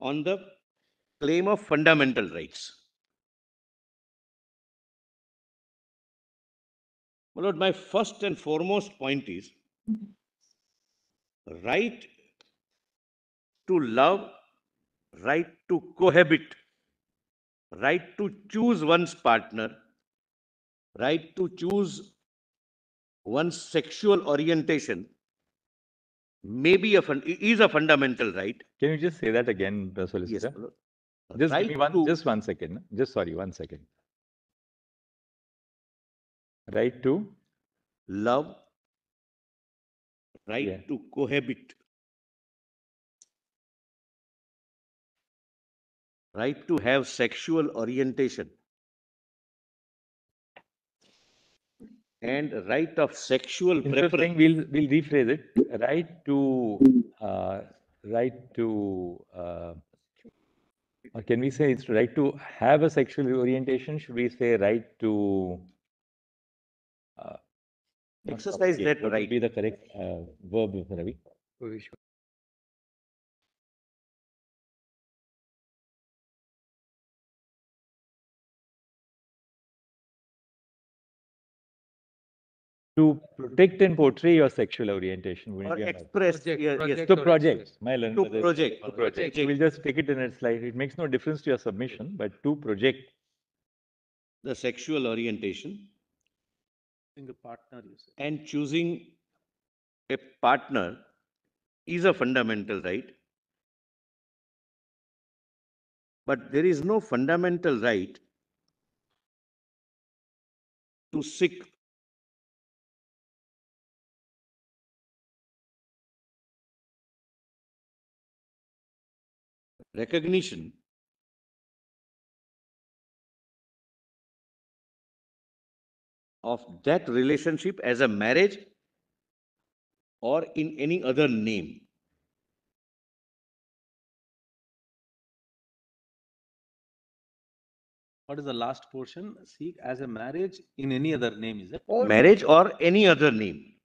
on the claim of fundamental rights. My lord, my first and foremost point is right to love, right to cohabit, right to choose one's partner, right to choose one's sexual orientation may be a fun, is a fundamental right. Can you just say that again, Yes, Solicitor? lord. Just Right give me one, to- just one second. Just sorry, one second. Right to, love, right Yeah. to cohabit, right to have sexual orientation, and right of sexual instead preference. we'll, we'll rephrase it, right to, uh, right to, uh, or can we say it's right to have a sexual orientation? Should we say right to? uh, Exercise that what would right. Be the correct, uh, verb, Ravi? To protect and portray your sexual orientation. wouldn't Or be a verb? express, Project, yeah, yes, project. To or project, express. my learned. to brother, project, to to project. project. We'll just take it in its slide. It makes no difference to your submission, but to project. the sexual orientation In the partner, you say. and choosing a partner is a fundamental right. But there is no fundamental right to seek recognition of that relationship as a marriage or in any other name. What is the last portion? Seek as a marriage in any other name, is it? Marriage or any other name.